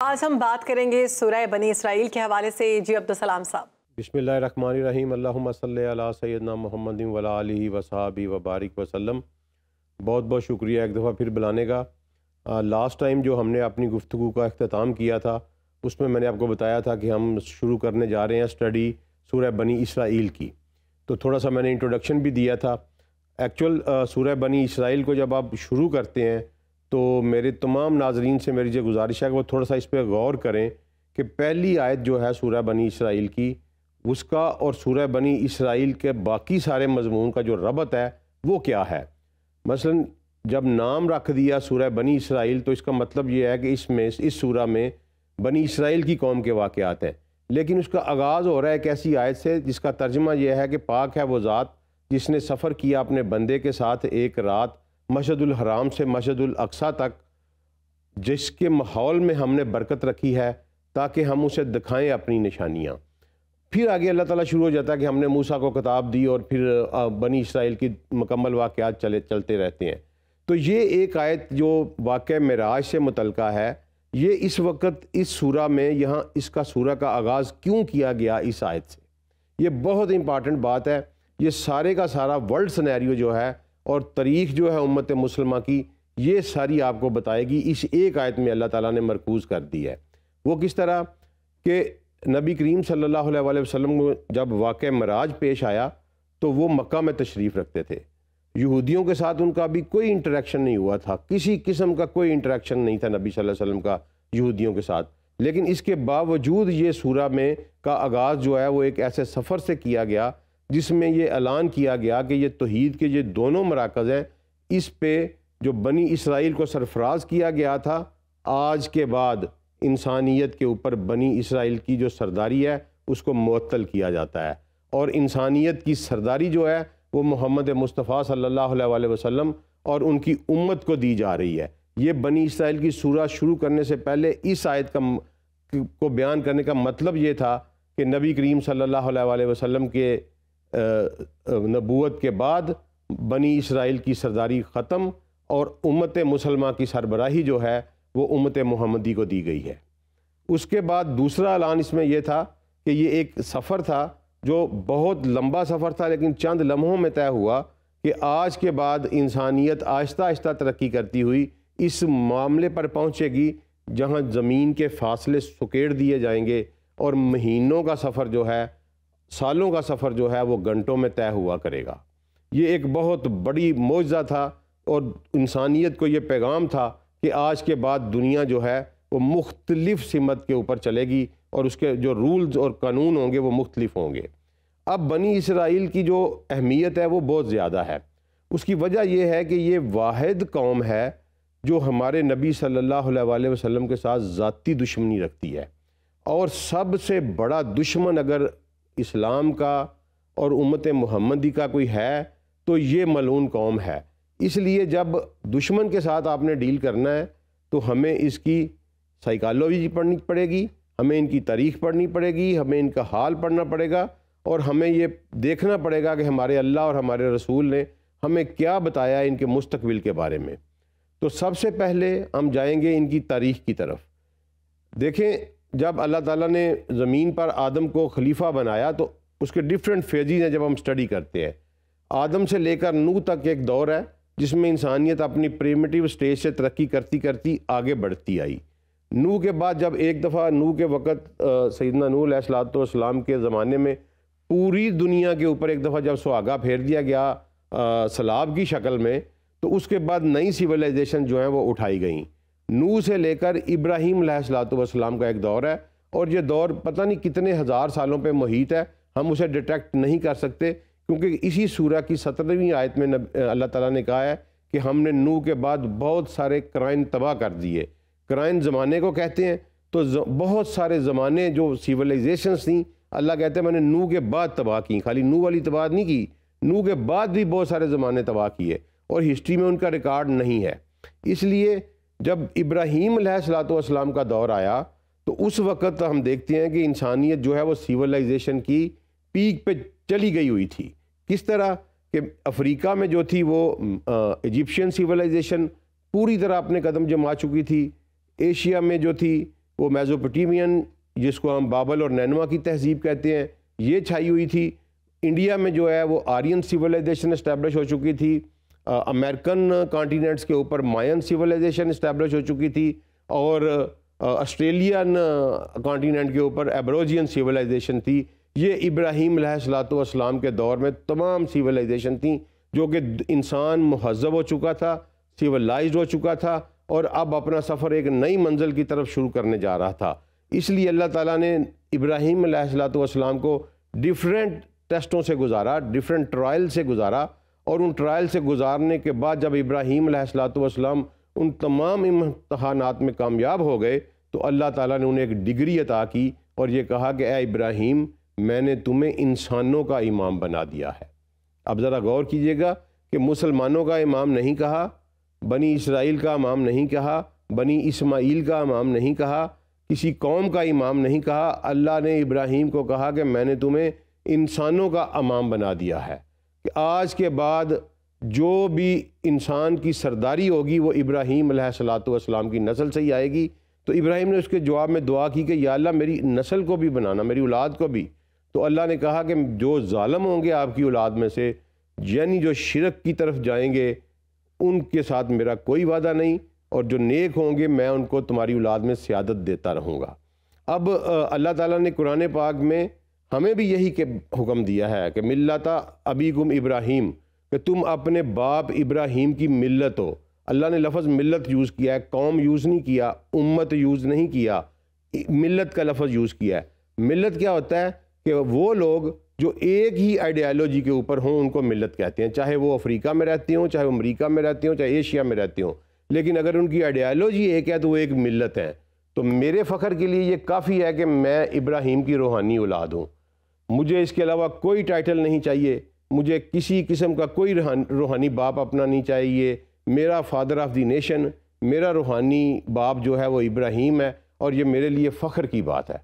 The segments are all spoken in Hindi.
आज हम बात करेंगे सूरह बनी इसराइल के हवाले से। जी अब्दुलसलाम साहब। बिसमीम सैदना मोहम्मद वली वसाबी वबारिक वसलम बहुत बहुत शुक्रिया एक दफ़ा फिर बुलाने का। लास्ट टाइम जो हमने अपनी गुफ्तु का अख्ताम किया था, उसमें मैंने आपको बताया था कि हम शुरू करने जा रहे हैं स्टडी सूरह बनी इसराइल की। तो थोड़ा सा मैंने इंट्रोडक्शन भी दिया था। एक्चुअल सूरह बनी इसराइल को जब आप शुरू करते हैं तो मेरे तमाम नाजरीन से मेरी जो गुजारिश है कि वो थोड़ा सा इस पर गौर करें कि पहली आयत जो है सूरह बनी इसराइल की, उसका और सूरह बनी इसराइल के बाकी सारे मजमून का जो रबत है, वो क्या है? मसलन, जब नाम रख दिया सूरह बनी इसराइल तो इसका मतलब ये है कि इसमें, इस सूरह में बनी इसराइल की कौम के वाक़ात हैं। लेकिन उसका आगाज़ हो रहा है एक ऐसी आयत से, जिसका तर्जमा यह है कि पाक है वो ज़ात, जिसने सफ़र किया अपने बंदे के साथ एक रात मशदुल हराम से मशदुल अक्सा तक, जिसके माहौल में हमने बरकत रखी है, ताकि हम उसे दिखाएँ अपनी निशानियाँ। फिर आगे अल्लाह ताला शुरू हो जाता है कि हमने मूसा को किताब दी और फिर बनी इसराइल की मुकम्मल वाक़ात चले, चलते रहते हैं। तो ये एक आयत जो वाक़ मराज से मुतल है, ये इस वक्त इस सूरा में यहाँ इसका सूरा का आगाज़ क्यों किया गया इस आयत से? ये बहुत इंपॉर्टेंट बात है। ये सारे का सारा वर्ल्ड सनेरियो जो है और तारीख जो है उम्मत मुसलमा की, ये सारी आपको बताएगी। इस एक आयत में अल्लाह ताला ने मरकूज़ कर दी है। वो किस तरह? कि नबी करीम सल्लल्लाहु अलैहि वसल्लम को जब वाक़ मराज पेश आया तो वो मक्का में तशरीफ़ रखते थे। यहूदियों के साथ उनका भी कोई इंटरेक्शन नहीं हुआ था। किसी किस्म का कोई इंटरेक्शन नहीं था नबी सल्लल्लाहु अलैहि वसल्लम का, यहूदियों के साथ। लेकिन इसके बावजूद ये सूरा में का आगाज़ जो है, वो एक ऐसे सफ़र से किया गया जिसमें ये ऐलान किया गया कि ये तोहद के ये दोनों मराकज़ हैं, इस पर जो बनी इसराइल को सरफराज किया गया था, आज के बाद इंसानियत के ऊपर बनी इसराइल की जो सरदारी है, उसको मअतल किया जाता है। और इंसानियत की सरदारी जो है, वो मोहम्मद मुस्तफ़ा सल्लल्लाहु अलैहि वसल्लम और उनकी उम्मत को दी जा रही है। ये बनी इसराइल की सूरह शुरू करने से पहले इस आयत का को बयान करने का मतलब ये था कि नबी करीम सल्लल्लाहु अलैहि वसल्लम के नबूत के बाद बनी इसराइल की सरदारी ख़त्म और उम्मत मुसलमा की सरबराही जो है, वो उम्मत मोहम्मदी को दी गई है। उसके बाद दूसरा ऐलान इसमें यह था कि ये एक सफ़र था जो बहुत लंबा सफ़र था, लेकिन चंद लम्हों में तय हुआ कि आज के बाद इंसानियत आहिस्ता आहिस्ता तरक्की करती हुई इस मामले पर पहुँचेगी, जहाँ ज़मीन के फासले सुकेड़ दिए जाएँगे और महीनों का सफ़र जो है सालों का सफ़र जो है वो घंटों में तय हुआ करेगा। ये एक बहुत बड़ी मुआवजा था और इंसानियत को ये पैगाम था कि आज के बाद दुनिया जो है वो मुख्तलिफ़ सिमत के ऊपर चलेगी और उसके जो रूल्स और कानून होंगे वो मुख्तलिफ़ होंगे। अब बनी इसराइल की जो अहमियत है वो बहुत ज़्यादा है। उसकी वजह यह है कि ये वाद कौम है जो हमारे नबी सल्लल्लाहु अलैहि वसल्लम के साथ ज़ाती दुश्मनी रखती है। और सबसे बड़ा दुश्मन अगर इस्लाम का और उम्मत मोहम्मदी का कोई है तो ये मलून कौम है। इसलिए जब दुश्मन के साथ आपने डील करना है तो हमें इसकी साइकालोजी पढ़नी पड़ेगी, हमें इनकी तारीख पढ़नी पड़ेगी, हमें इनका हाल पढ़ना पड़ेगा और हमें ये देखना पड़ेगा कि हमारे अल्लाह और हमारे रसूल ने हमें क्या बताया इनके मुस्तबिल के बारे में। तो सबसे पहले हम जाएँगे इनकी तारीख की तरफ़। देखें जब अल्लाह ताला ने ज़मीन पर आदम को खलीफा बनाया तो उसके डिफरेंट फेजेज हैं जब हम स्टडी करते हैं। आदम से लेकर नू तक एक दौर है, जिसमें इंसानियत अपनी प्रेमिटिव स्टेज से तरक्की करती करती आगे बढ़ती आई। नू के बाद जब एक दफ़ा नू के वक़्त सैदना नू सलाम के ज़माने में पूरी दुनिया के ऊपर एक दफ़ा जब सुहागा फेर दिया गया सलाब की शक्ल में तो उसके बाद नई सिविलाइजेशन जो है वो उठाई गई। नू से लेकर इब्राहिम सलाम का एक दौर है और ये दौर पता नहीं कितने हज़ार सालों पे मुहित है। हम उसे डिटेक्ट नहीं कर सकते क्योंकि इसी सूरह की सत्रहवीं आयत में अल्लाह ताला ने कहा है कि हमने नू के बाद बहुत सारे क्राइन तबाह कर दिए। क्राइन ज़माने को कहते हैं तो बहुत सारे ज़माने जो सिविलाइजेशन थी, अल्लाह कहते हैं, मैंने नू के बाद तबाह की। खाली नू वाली तबाह नहीं की नू के बाद भी बहुत सारे ज़माने तबाह किए और हिस्ट्री में उनका रिकॉर्ड नहीं है। इसलिए जब इब्राहीम सलाम का दौर आया तो उस वक़्त हम देखते हैं कि इंसानियत जो है वो सिविलाइजेशन की पीक पे चली गई हुई थी। किस तरह कि अफ्रीका में जो थी वो इजिप्शियन सिविलाइजेशन पूरी तरह अपने कदम जमा चुकी थी। एशिया में जो थी वो मेज़ोपोटामियन जिसको हम बाबल और नैनवा की तहजीब कहते हैं, ये छाई हुई थी। इंडिया में जो है वो आर्यन सिविलाइजेशन इस्टेब्लिश हो चुकी थी। अमेरिकन कॉन्टीनेंट्स के ऊपर मायन सिविलाइजेशन इस्टेब्लिश हो चुकी थी और ऑस्ट्रेलियन कॉन्टीनेंट के ऊपर एब्रोजियन सिविलाइजेशन थी। ये इब्राहीम सलाम के दौर में तमाम सिविलाइजेशन थी, जो कि इंसान महजब हो चुका था सिविलाइज हो चुका था और अब अपना सफ़र एक नई मंजिल की तरफ़ शुरू करने जा रहा था। इसलिए अल्लाह ताला ने इब्राहीम सलाम को डिफरेंट टेस्टों से गुजारा डिफरेंट ट्रायल से गुजारा और उन ट्रायल से गुजारने के बाद जब इब्राहीम सलाम उन तमाम इम्तहानात में कामयाब हो गए तो अल्लाह ताला ने उन्हें एक डिग्री अता की और ये कहा कि, ए इब्राहीम, मैंने तुम्हें इंसानों का इमाम बना दिया है। अब ज़रा गौर कीजिएगा कि मुसलमानों का इमाम नहीं कहा, बनी इसराइल का इमाम नहीं कहा, बनी इसमाइल का इमाम नहीं कहा, किसी कौम का इमाम नहीं कहा। अल्लाह ने इब्राहीम को कहा कि, मैंने तुम्हें इंसानों का इमाम बना दिया है। कि आज के बाद जो भी इंसान की सरदारी होगी, वो इब्राहीम सलाम की नस्ल से ही आएगी। तो इब्राहिम ने उसके जवाब में दुआ की कि, या अल्लाह, मेरी नस्ल को भी बनाना, मेरी औलाद को भी। तो अल्लाह ने कहा कि, जो ालम होंगे आपकी औलाद में से, यानी जो शिरक की तरफ़ जाएँगे, उनके साथ मेरा कोई वादा नहीं और जो नेक होंगे, मैं उनको तुम्हारी औलाद में सियादत देता रहूँगा। अब अल्लाह ताला ने कुरान पाक में हमें भी यही के हुक्म दिया है कि मिल्लता अबीकुम इब्राहिम, कि तुम अपने बाप इब्राहिम की मिल्लत हो। अल्लाह ने लफ्ज़ मिल्लत यूज़ किया है, कौम यूज़ नहीं किया, उम्मत यूज़ नहीं किया। मिल्लत का लफ्ज़ यूज़ किया है। मिल्लत क्या होता है कि वो लोग जो एक ही आइडियालॉजी के ऊपर हों, उनको मिल्लत कहते हैं। चाहे वो अफ्रीका में रहते हों, चाहे अमरीका में रहते हों, चाहे एशिया में रहते हों। लेकिन अगर उनकी आइडियालॉजी एक है तो वो एक मिल्लत है। तो मेरे फ़ख्र के लिए ये काफ़ी है कि मैं इब्राहिम की रूहानी औलाद हूँ। मुझे इसके अलावा कोई टाइटल नहीं चाहिए। मुझे किसी किस्म का कोई रूहानी बाप अपना नहीं चाहिए। मेरा फादर ऑफ़ दी नेशन मेरा रूहानी बाप जो है वो इब्राहिम है और ये मेरे लिए फ़ख्र की बात है।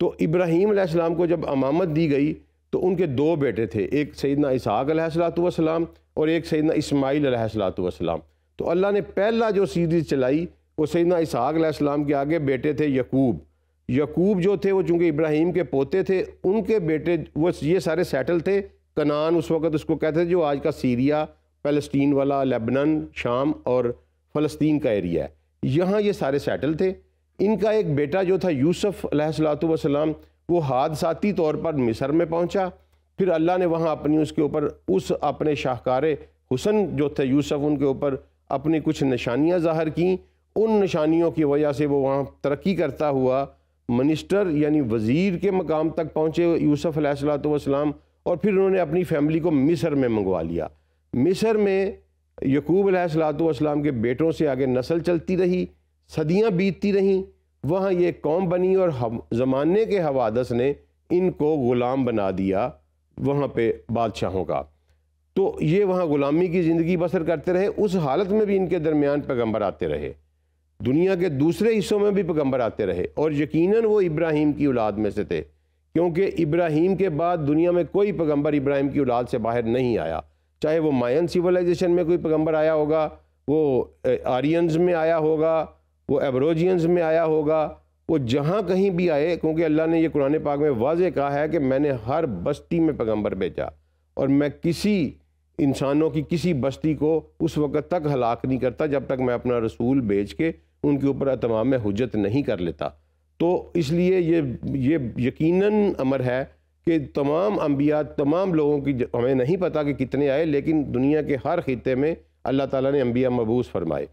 तो इब्राहिम अलैहिस्सलाम को जब अमामत दी गई तो उनके दो बेटे थे, एक सैदना इसहाक अलैहिस्सलाम और एक सैदना इस्माईल अलैहिस्सलाम तो अल्लाह ने पहला जो सीरीज़ चलाई, वो सैदना इसहाक के आगे बेटे थे यकूब। यकूब जो थे, वो चूँकि इब्राहिम के पोते थे, उनके बेटे, वो ये सारे सेटल थे। कनान उस वक़्त उसको कहते थे, जो आज का सीरिया फ़लस्तीन वाला, लेबनन, शाम और फ़लस्तीन का एरिया है। यहाँ ये सारे सेटल थे। इनका एक बेटा जो था, यूसुफ वसलाम, वो हादसाती तौर पर मिस्र में पहुँचा। फिर अल्लाह ने वहाँ अपनी उसके ऊपर, उस अपने शाहकार हुसन जो थे, यूसुफ उनके ऊपर अपनी कुछ निशानियाँ ज़ाहिर की। उन निशानियों की वजह से वो वहाँ तरक्की करता हुआ मिनिस्टर यानी वज़ीर के मकाम तक पहुँचे यूसुफ वसलाम और फिर उन्होंने अपनी फैमिली को मिस्र में मंगवा लिया। मिस्र में यकूब सलाम के बेटों से आगे नस्ल चलती रही, सदियाँ बीतती रहीं, वहाँ ये कौम बनी और ज़माने के हवादस ने इनको ग़ुलाम बना दिया वहाँ पे बादशाहों का। तो ये वहाँ ग़ुलामी की ज़िंदगी बसर करते रहे, उस हालत में भी इनके दरमियान पैगंबर आते रहे। दुनिया के दूसरे हिस्सों में भी पैगंबर आते रहे और यकीनन वो इब्राहिम की औलाद में से थे, क्योंकि इब्राहिम के बाद दुनिया में कोई पैगंबर इब्राहिम की औलाद से बाहर नहीं आया। चाहे वो मायन सिविलाइजेशन में कोई पैगंबर आया होगा, वो आरियंस में आया होगा, वो एब्रोजियंस में आया होगा, वो जहाँ कहीं भी आए, क्योंकि अल्लाह ने ये कुरान पाक में वाज कहा है कि मैंने हर बस्ती में पैगंबर भेजा और मैं किसी इंसानों की किसी बस्ती को उस वक़्त तक हलाक नहीं करता जब तक मैं अपना रसूल भेज के उनके ऊपर अतमाम में हजत नहीं कर लेता। तो इसलिए ये ये यकीनन अमर है कि तमाम अम्बिया तमाम लोगों की हमें नहीं पता कि कितने आए, लेकिन दुनिया के हर खत्े में अल्लाह ताला ने अम्बिया मबूस फरमाए।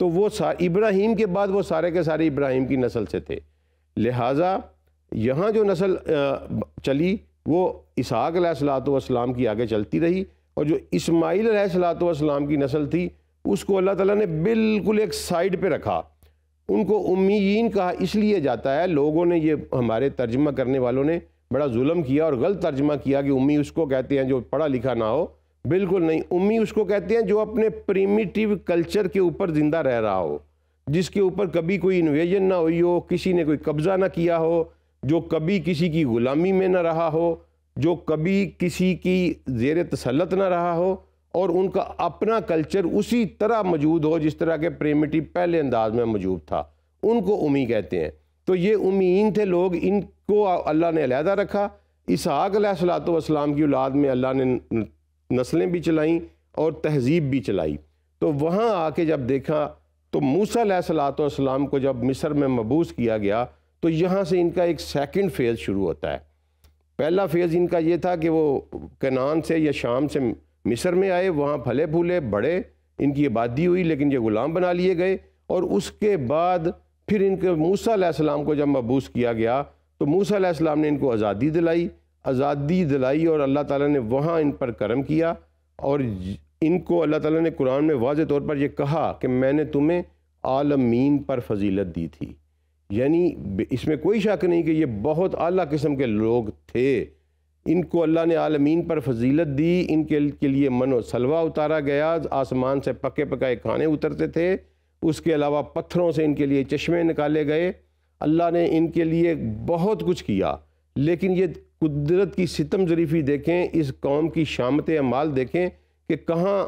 तो वो सा, इब्राहिम के बाद वो सारे के सारे इब्राहिम की नस्ल से थे। लिहाजा यहाँ जो नस्ल चली, वो इसहाक वसलाम की आगे चलती रही और जो इस्माईल वसलाम की नस्ल थी उसको अल्लाह ताला ने बिल्कुल एक साइड पे रखा। उनको उम्मीन कहा, इसलिए जाता है, लोगों ने ये हमारे तर्जमा करने वालों ने बड़ा जुल्म किया और गलत तर्जमा किया कि उम्मी उसको कहते हैं जो पढ़ा लिखा ना हो। बिल्कुल नहीं, उम्मी उसको कहते हैं जो अपने प्रीमिटिव कल्चर के ऊपर ज़िंदा रह रहा हो, जिसके ऊपर कभी कोई इन्वेजन ना हुई हो, किसी ने कोई कब्ज़ा ना किया हो, जो कभी किसी की ग़ुलामी में ना रहा हो, जो कभी किसी की जेर तसलत ना रहा हो और उनका अपना कल्चर उसी तरह मौजूद हो जिस तरह के प्रेमिटिव पहले अंदाज में मौजूद था। उनको उमी कहते हैं। तो ये उमीन थे लोग, इनको अल्लाह ने अलहदा रखा। इसहाक सलाम की औलाद में अल्लाह ने नस्लें भी चलाईं और तहजीब भी चलाई। तो वहाँ आके जब देखा तो मूसा सलाम को जब मिस्र में मबूस किया गया तो यहाँ से इनका एक सेकंड फ़ेज़ शुरू होता है। पहला फ़ेज़ इनका ये था कि वो कनान से या शाम से मिस्र में आए, वहाँ फले फूले, बड़े, इनकी आबादी हुई, लेकिन ये ग़ुलाम बना लिए गए। और उसके बाद फिर इनके मूसा को जब मबूस किया गया तो मूसा ने इनको आज़ादी दिलाई। आज़ादी दिलाई और अल्लाह ताला ने वहाँ इन पर करम किया। और इनको अल्लाह ताला ने कुरान में वाज तौर पर यह कहा कि मैंने तुम्हें आलमीन पर फजीलत दी थी। यानी इसमें कोई शक नहीं कि ये बहुत आला किस्म के लोग थे। इनको अल्लाह ने आलमीन पर फजीलत दी। इनके के लिए मनो सलवा उतारा गया। आसमान से पके पकाए खाने उतरते थे। उसके अलावा पत्थरों से इनके लिए चश्मे निकाले गए। अल्लाह ने इनके लिए बहुत कुछ किया। लेकिन ये कुदरत की सितम ज़रीफ़ी देखें, इस कौम की शामत अमाल देखें कि कहाँ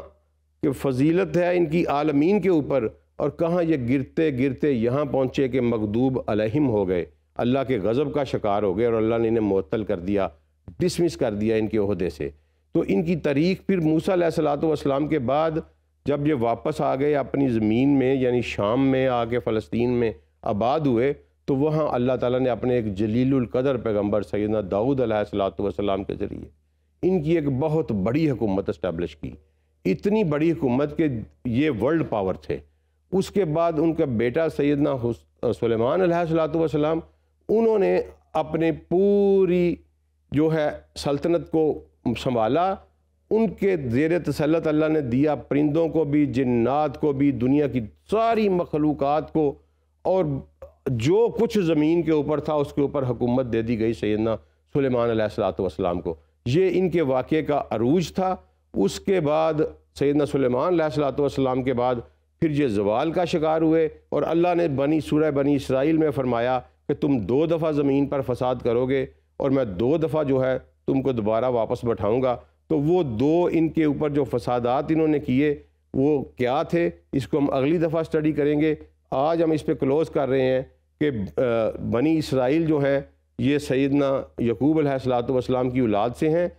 कि फजीलत है इनकी आलमीन के ऊपर और कहाँ ये गिरते गिरते यहाँ पहुँचे कि मकदूब अलहिम हो गए। अल्लाह के गज़ब का शिकार हो गए और अल्लाह ने इन्हें मअतल कर दिया। डिसमिस कर दिया इनके अहदे से। तो इनकी तारीख फिर मूसा सलाम के बाद जब ये वापस आ गए अपनी ज़मीन में, यानी शाम में आके फ़लस्तीन में आबाद हुए तो वहाँ अल्लाह ताला ने अपने एक जलील कदर पैगंबर सैदना दाऊद सलाम के ज़रिए इनकी एक बहुत बड़ी हुकूमत इस्टेब्लिश की। इतनी बड़ी हुकूमत के ये वर्ल्ड पावर थे। उसके बाद उनका बेटा सैदना सलेमान सलाम उन्होंने अपने पूरी जो है सल्तनत को संभाला, उनके ज़ेर तसलत अल्लाह ने दिया परिंदों को भी, जन्नात को भी, दुनिया की सारी मखलूक़ात को, और जो कुछ ज़मीन के ऊपर था, उसके ऊपर हुकूमत दे दी गई सैदना सलेमान सलाम को। ये इनके वाक़े का अरूज था। उसके बाद सैदना सलेमान सलाम के बाद फिर ये जवाल का शिकार हुए, और अल्लाह ने बनी, सूरह बनी इसराइल में फरमाया कि तुम दो दफ़ा ज़मीन पर फसाद करोगे और मैं दो दफ़ा जो है तुमको दोबारा वापस बैठाऊँगा। तो वो दो इनके ऊपर जो फसादात इन्होंने किए, वो क्या थे? इसको हम अगली दफ़ा स्टडी करेंगे। आज हम इस पर क्लोज़ कर रहे हैं कि बनी इसराइल जो है, ये सैदना यकूब सलाम की औलाद से हैं।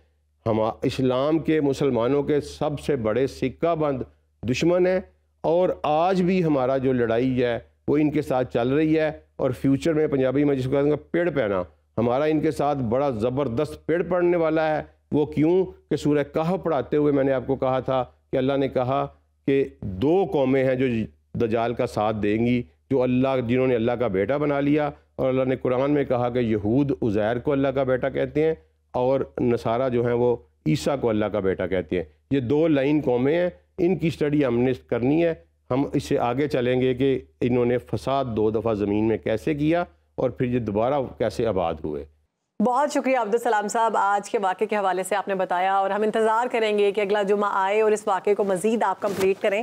हम इस्लाम के मुसलमानों के सबसे बड़े सिक्का बंद दुश्मन हैं। और आज भी हमारा जो लड़ाई है, वो इनके साथ चल रही है। और फ्यूचर में पंजाबी में जिसको कहूँगा, पेड़ पहना। हमारा इनके साथ बड़ा ज़बरदस्त पेड़ पड़ने वाला है। वो क्यों? कि सूर्य कहा पढ़ाते हुए मैंने आपको कहा था कि अल्लाह ने कहा कि दो कौमें हैं जो दजाल का साथ देंगी, जो अल्लाह, जिन्होंने अल्लाह का बेटा बना लिया और अल्लाह ने कुरान में कहा कि यहूद उज़ैर को अल्लाह का बेटा कहते हैं और नसारा जो हैं वो ईसा को अल्लाह का बेटा कहते हैं। ये दो लाइन कौमें हैं, इनकी स्टडी हमने करनी है। हम इससे आगे चलेंगे कि इन्होंने फसाद दो दफ़ा ज़मीन में कैसे किया और फिर ये दोबारा कैसे आबाद हुए? बहुत शुक्रिया, अब्दुल सलाम साहब। आज के वाक़े के हवाले से आपने बताया और हम इंतज़ार करेंगे कि अगला जुमा आए और इस वाक़े को मज़ीद आप कंप्लीट करें।